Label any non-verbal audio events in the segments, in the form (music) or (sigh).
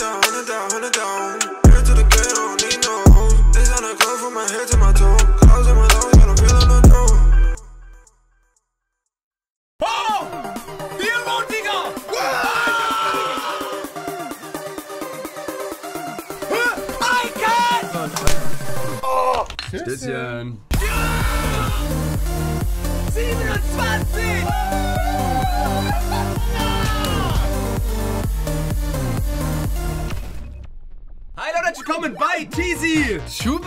hundred down, hundred down, hundred down. Head to the gate, I don't need no hoes. They tryna come from my head to my toe. Clouds in my nose, got 'em feeling the toe. Stößchen. 27! Leute, willkommen bei Teasy. Schube!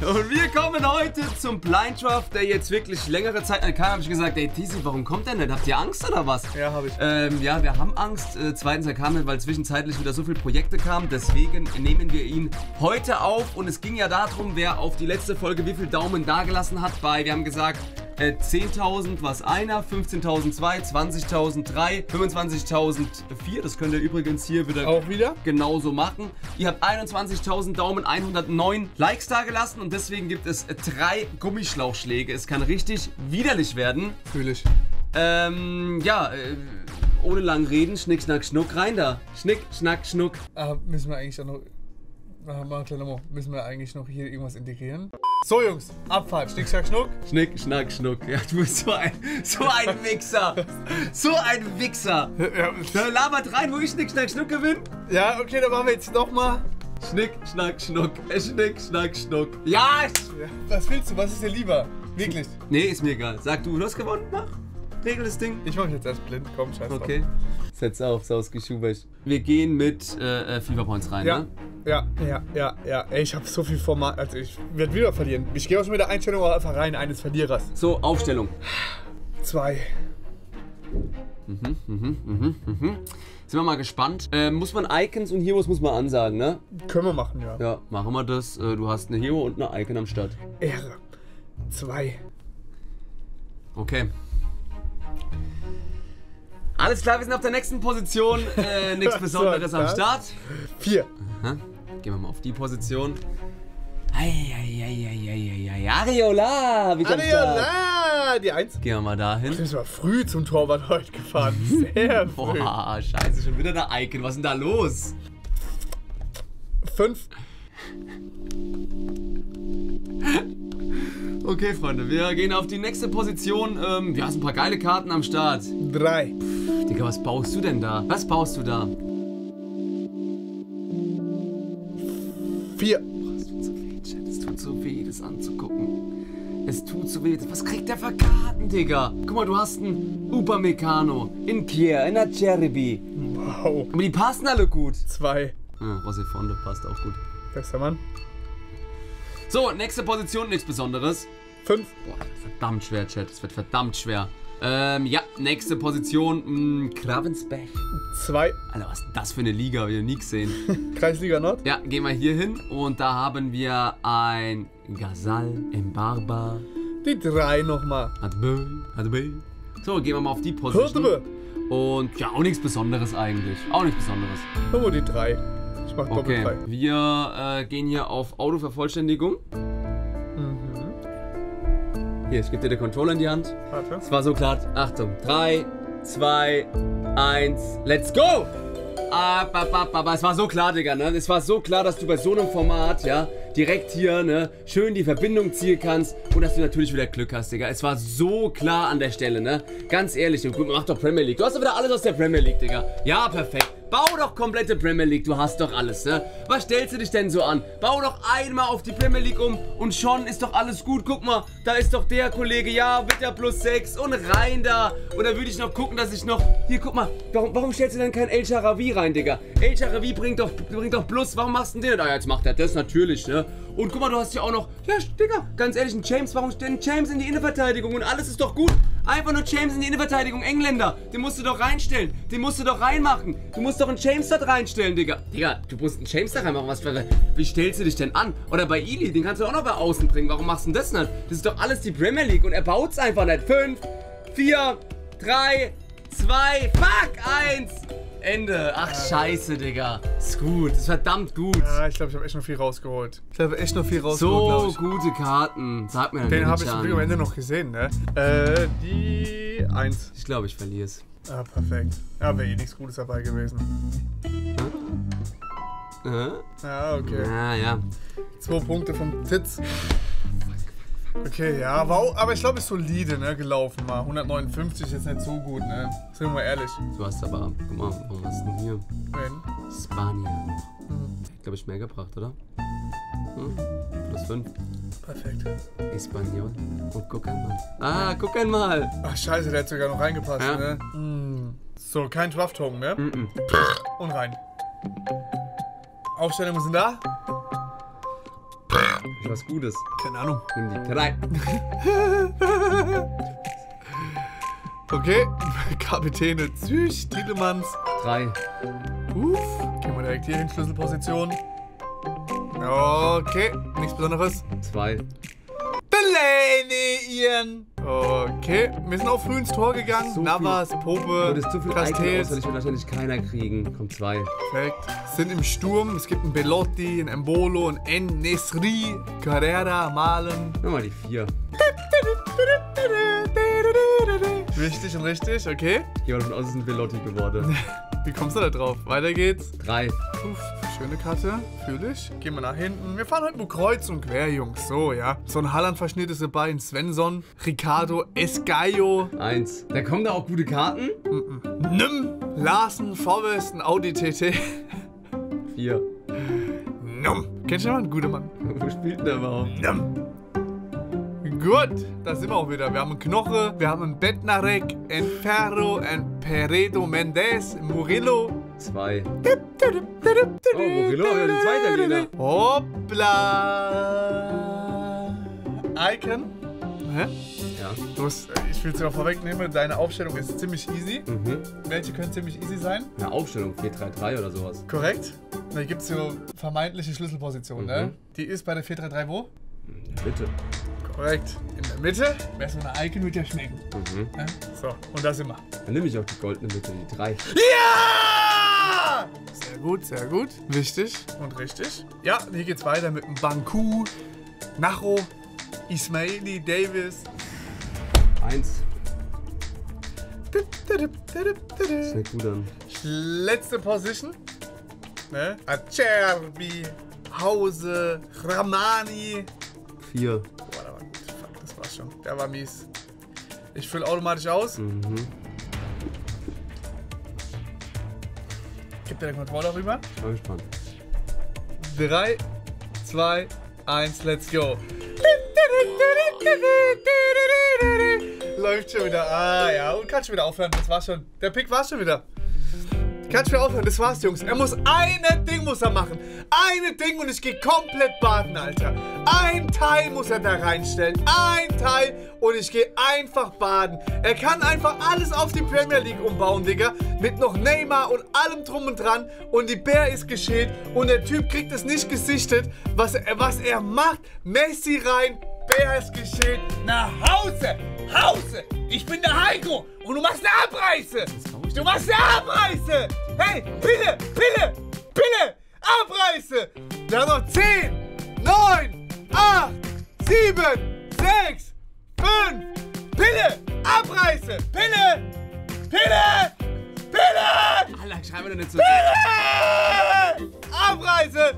Und wir kommen heute zum Blind Draft, der jetzt wirklich längere Zeit an kam. Habe ich gesagt, ey Teasy, warum kommt der nicht? Habt ihr Angst oder was? Ja, hab ich. Ähm, ja, wir haben Angst. Äh, zweitens, er kam nicht, weil zwischenzeitlich wieder so viele Projekte kamen. Deswegen nehmen wir ihn heute auf. Und es ging ja darum, wer auf die letzte Folge wie viel Daumen dagelassen hat. Bei, wir haben gesagt, äh, 10.000 was einer, 15.000 zwei, 20.000 drei, 25.000 vier. Das könnt ihr übrigens hier wieder Auch wieder? genauso machen. Ihr habt 21.000 Daumen, 109 Likes da gelassen und deswegen gibt es drei Gummischlauchschläge. Es kann richtig widerlich werden. Fühl ich. Ähm, ja, äh, ohne lang reden, schnick, schnack, schnuck, rein da. Schnick, schnack, schnuck. Ah, müssen wir eigentlich auch noch. Ah, mal kleiner Mo. Müssen wir eigentlich noch hier irgendwas integrieren? So, Jungs, Abfahrt. Schnick, schnack, schnuck. Schnick, schnack, schnuck. Ja, du bist so ein, so ein Wichser. So ein Wichser. Ja, Da labert rein, wo ich Schnick, schnack, schnuck gewinne. ja okay, dann machen wir jetzt nochmal. Schnick, schnack, schnuck. Äh, Schnick, schnack, schnuck. Ja, Ja. Was willst du? Was ist dir lieber? Wirklich. Nee, ist mir egal. Sag du, du hast gewonnen, mach. Regel das Ding. Ich mach jetzt erst blind. Komm, scheiß drauf. Okay. Setz auf, Saus Geschubert. Wir gehen mit äh, äh, Fever Points rein, Ja, ne? ja, ja, ja, ja. Ey, ich habe so viel Format. Also, ich werde wieder verlieren. Ich gehe auch schon mit der Einstellung einfach rein eines Verlierers. So, Aufstellung. Zwei. Sind wir mal gespannt. Äh, muss man Icons und Heroes muss man ansagen, ne? Können wir machen, ja. Ja, machen wir das. Äh, du hast eine Hero und eine Icon am Start. Ehre. Zwei. Okay. Alles klar, wir sind auf der nächsten Position. Äh, (laughs) nichts So, Besonderes am Start. Vier. Aha. Gehen wir mal auf die Position. Eieieiei, Ariola, ich Start. Areola! Die Eins. Gehen wir mal dahin. Du bist mal früh zum Torwart heute gefahren. (laughs) Sehr früh. Boah, scheiße, schon wieder der Icon. Was ist denn da los? Fünf. (laughs) Okay, Freunde, wir gehen auf die nächste Position. Ähm, wir haben ein paar geile Karten am Start. Drei. Digga, was baust du denn da? Was baust du da? Vier. Es tut so weh, Chat. Es tut so weh, das anzugucken. Es tut so weh. Was kriegt der für Karten, Digga? Guck mal, du hast einen Upamecano, in Kier, in der Cherry. Wow. Aber die passen alle gut. Zwei. Ja, Rosé Fonde passt auch gut. Bester Mann. So, nächste Position, nichts Besonderes. Fünf. Boah, verdammt schwer, Chat. Es wird verdammt schwer. Ähm, ja, nächste Position. Mh, Kravensbech. Zwei. Alter, was ist das für eine Liga? Noch nie gesehen. (laughs) Kreisliga Nord. ja, gehen wir hier hin. Und da haben wir ein Gazal, ein Barbar, Die drei nochmal. Adbö, Adbö. So, gehen wir mal auf die Position. Und ja, auch nichts Besonderes eigentlich. Auch nichts Besonderes. Nur die drei. Ich mach doppelt Okay, drei. wir äh, gehen hier auf Autovervollständigung. Mhm. Hier, ich gebe dir den Controller in die Hand. Warte. Es war so klar. Achtung. 3, 2, 1, let's go! Ab, ab, ab, ab. Es war so klar, Digga, ne? Es war so klar, dass du bei so einem Format, ja, direkt hier, ne, schön die Verbindung ziehen kannst und dass du natürlich wieder Glück hast, Digga. Es war so klar an der Stelle, ne? Ganz ehrlich, du mach doch Premier League. Du hast doch wieder alles aus der Premier League, Digga. Ja, perfekt. Bau doch komplette Premier League, du hast doch alles, ne? Was stellst du dich denn so an? Bau doch einmal auf die Premier League um und schon ist doch alles gut. Guck mal, da ist doch der Kollege, ja, Witter plus 6 und rein da. Und dann würde ich noch gucken, dass ich noch. Hier, guck mal, warum, warum stellst du denn kein El Charavi rein, Digga? El Charavi bringt doch, bringt doch Plus, warum machst du denn den? Ah, jetzt macht er das natürlich, ne? Und guck mal, du hast hier auch noch. Ja, Digga, ganz ehrlich, ein James, warum denn James in die Innenverteidigung und alles ist doch gut? Einfach nur James in die Innenverteidigung, Engländer. Den musst du doch reinstellen. Den musst du doch reinmachen. Du musst doch einen James dort reinstellen, Digga. Digga, du musst einen James da reinmachen. Was für, wie stellst du dich denn an? Oder bei Ili, den kannst du auch noch bei außen bringen. Warum machst du denn das nicht? Das ist doch alles die Premier League und er baut's einfach nicht. Fünf, vier, drei, zwei, fuck, eins. Ende. Ach, scheiße, Digga. Ist gut. Ist verdammt gut. Ja, ich glaube, ich habe echt noch viel rausgeholt. Ich habe echt noch viel rausgeholt, So gute Karten. Sag mir. Den habe ich am Ende noch gesehen, ne? Äh, die Eins. Ich glaube, ich verliere es. Ah, perfekt. Ja, wäre eh nichts Gutes dabei gewesen. Äh? Ja, okay. Ah, ja. Zwei Punkte vom Titz. Okay, ja, war auch, aber ich glaube, ist solide, ne, gelaufen mal. 159 ist jetzt nicht so gut, ne? Sind wir mal ehrlich. Du hast aber, guck mal, warum hast du denn hier? Wenn. Spanier noch. Glaube ich mehr gebracht, oder? Hm? Plus 5. Perfekt. Espanol. Und guck einmal. Ah, guck einmal. Ach, scheiße, der hat sogar noch reingepasst, Ja. ne? Mm. So, kein Draft-Token, ne? Mhm. Und rein. Aufstellungen sind da? Was Gutes. Keine Ahnung. Nimm die drei. (laughs) Okay. (laughs) Kapitäne Züch, Tiedemanns. Drei. Uff. Gehen wir direkt hier in Schlüsselposition. Okay, nichts Besonderes. Zwei. Delaney, Ian. Okay, wir sind auch früh ins Tor gegangen. So Navas, Pope, Das ist zu viel Castells. auswendig, wird wahrscheinlich keiner kriegen. Kommt zwei. Perfekt. Sind im Sturm. Es gibt einen Belotti, einen Embolo, einen En Nesri, Carrera, Malen. Nochmal die vier. Richtig und richtig, okay. Ich gehe mal davon aus, es ist ein Belotti geworden. (laughs) Wie kommst du da drauf? Weiter geht's. Drei. Uff, schöne Karte, fühle ich. Gehen wir nach hinten. Wir fahren heute nur kreuz und quer, Jungs. So, ja. So ein Halland-Verschnitt ist dabei. Ein Svensson, Ricardo, Esgaio, Eins. Da kommen da auch gute Karten. Nym, Larsen, Forrest, ein Audi TT. Vier. Num. Kennst du jemanden? Guter Mann. (laughs) Wo spielt denn der überhaupt? Num. Gut, da sind wir auch wieder. Wir haben einen Knoche, wir haben einen Bednarek, ein Ferro, ein Peredo Mendes, ein Murillo. Zwei. Oh, Murillo, ja, die zweite Italiener. Hoppla. Icon. Hä? Ja. Du musst, ich will es dir vorwegnehmen, deine Aufstellung ist ziemlich easy. Mhm. Welche können ziemlich easy sein? Eine Aufstellung, 4-3-3 oder sowas. Korrekt. Da gibt es so vermeintliche Schlüsselpositionen, ne? Mhm. Die ist bei der 4-3-3 wo? Bitte. Korrekt. In der Mitte. Wer so eine Icon wird ja schmecken. Mhm. Ne? So, und da sind wir. Dann nehme ich auch die goldene Mitte, die drei. Ja! Sehr gut, sehr gut. Wichtig und richtig. Ja, hier geht's weiter mit dem Banku, Nacho, Ismaili, Davis. Eins. Das fängt gut an. Letzte Position. Ne? Acerbi, Hause, Ramani. Vier. Boah, der war gut. Fuck, das war's schon. Der war mies. Ich fülle automatisch aus. Mhm. Gib dir den Controller rüber. Ich bin gespannt. 3, 2, 1, let's go. Läuft schon wieder. Ah ja, und kann schon wieder aufhören. Das war's schon. Der Pick war's schon wieder. Kann schon wieder aufhören. Das war's, Jungs. Er muss ein Ding muss er machen. Ein Ding und ich gehe komplett baden, Alter. Ein Teil muss er da reinstellen. Ein Teil und ich gehe einfach baden. Er kann einfach alles auf die Premier League umbauen, Digga. Mit noch Neymar und allem drum und dran. Und die Bär ist geschält. Und der Typ kriegt es nicht gesichtet, was er, was er macht. Messi rein, Bär ist geschält. Nach Hause! Hause! Ich bin der Heiko und du machst eine Abreiße! Du machst eine Abreiße! Hey, Pille! Pille! Pille! Abreiße! Wir haben noch 10, 9, 8, 7, 6, 5, Pille! Abreiße! Pille! Pille! Pille! Alter, schreib mir doch nicht so. Pille! Abreiße!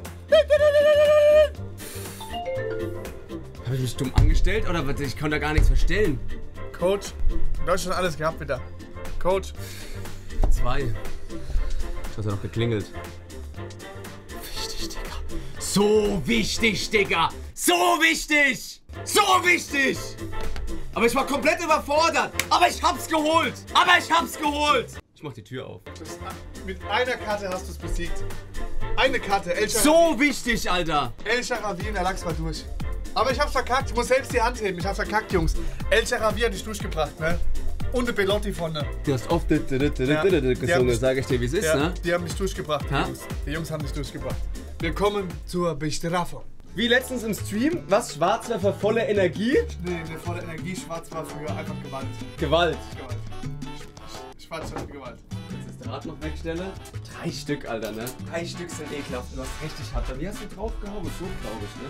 Habe ich mich dumm angestellt oder was? Ich konnte da gar nichts verstellen. Coach, schon alles gehabt wieder. Coach, Zwei. Hast ja noch geklingelt. Wichtig, Digga. So wichtig, Digga. So wichtig. So wichtig. Aber ich war komplett überfordert. Aber ich hab's geholt. Aber ich hab's geholt. Ich mach die Tür auf. das, mit einer Karte hast du es besiegt. Eine Karte, El. So wichtig, Alter. El Sharawi und der Lachs war durch. Aber ich hab's verkackt, ich muss selbst die Hand heben. Ich hab's verkackt, Jungs. El Sharawi hat dich durchgebracht, ne? Und eine Belotti vorne. Du hast oft Ja. Gesungen, mich- sag ich dir, wie es ist, Ja, ne? die haben dich durchgebracht, die Ha? Jungs. Die Jungs haben dich durchgebracht. Wir kommen zur Bestrafung. Wie letztens im Stream, was schwarz war für volle Energie? Nee, der volle Energie schwarz war für einfach Gewalt. Gewalt. Gewalt. Schwarz war für Gewalt. Jetzt ist der Rad noch wegstelle. Drei Stück, Alter, ne? Drei Stück sind ekelhaft. Du hast richtig hart. Wie hast du draufgehauen? So, glaube ich, ne?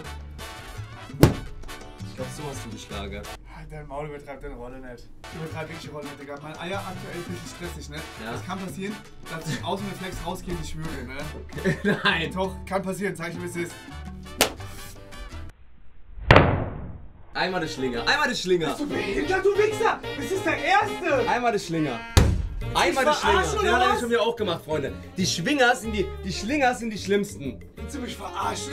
Ich glaube, so hast du geschlagen. dein Maul übertreibt deine Rolle nicht. Übertreibt wirklich die Rolle nicht, Digga. Mein Eier aktuell ein bisschen stressig, ne? Ja. Es kann passieren, dass ich aus dem Reflex rausgehe und ich schwöre, ne? (laughs) Nein. Doch, kann passieren, zeig ich dir, wie es ist. Einmal der Schlinger. Einmal der Schlinger. Du behindert, du Wichser! Das ist der Erste! Einmal der Schlinger. Einmal mich Schlinger. Den oder hat er schon wieder auch gemacht, Freunde. Die Schwinger sind die, die Schlinger sind die schlimmsten. Willst du mich verarschen,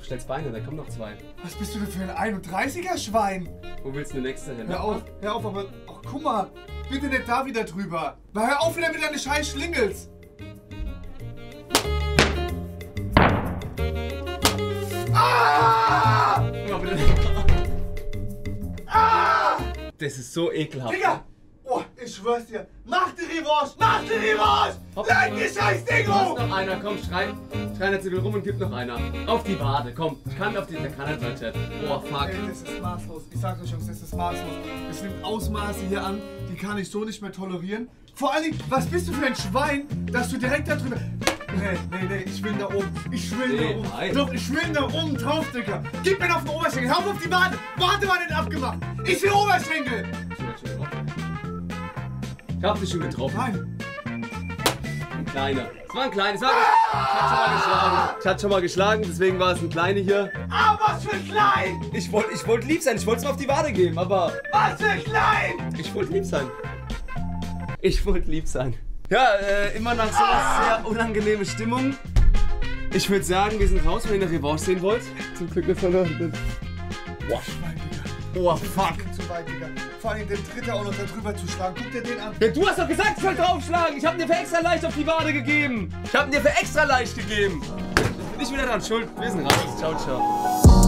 ne? Hopp, stell's Beine, da kommen noch zwei. Was bist du denn für ein 31er Schwein? Wo willst du eine nächste hin? Hör auf, hör auf, aber. Ach, guck mal. Bitte nicht da wieder drüber. Weil hör auf wieder mit deinen scheiß Schlingels. Ah! Mal, bitte. Das ist so ekelhaft. Digga! Ich schwör's dir. Mach die Revanche! Mach die Revanche! Leg die scheiß Ding hoch! noch einer, komm, schrei. Schrei viel rum und gib noch einer. Auf die Wade, komm. Ich kann auf die, der kann Chat. Oh, fuck. Ey, das ist maßlos. Ich sag euch, Jungs, das ist maßlos. Es nimmt Ausmaße hier an, die kann ich so nicht mehr tolerieren. Vor allen Dingen, was bist du für ein Schwein, dass du direkt da drüber. Nee, nee, nee, ich will da oben. Ich will Nee, da oben. nein. Doch, ich will da oben drauf, Digga. Gib mir auf den Oberschenkel. Hör auf die Wade. Warte mal nicht abgemacht. Ich will Oberschenkel. Ich hab dich schon getroffen. Nein. Ein kleiner. Es war ein kleines. Es war ich hatte schon mal geschlagen. Ich hatte schon mal geschlagen, deswegen war es ein kleiner hier. Ah, was für klein. Ich wollte ich wollt lieb sein, ich wollte es auf die Wade geben, aber Was für klein. ich wollte lieb sein. Ich wollte lieb sein. Ja, äh, immer nach sowas sehr unangenehme Stimmung. Ich würde sagen, wir sind raus, wenn ihr eine Revanche sehen wollt. Zum Glück nicht verloren. Boah, oh, fuck. Zu weit, Digga. Vor allem den Dritter auch noch da drüber zu schlagen. Guck dir den an. Ja, du hast doch gesagt, ich soll draufschlagen. Ich hab dir für extra leicht auf die Wade gegeben. Ich hab dir für extra leicht gegeben. Jetzt bin ich wieder dran schuld. Wir sind raus. Ciao, ciao.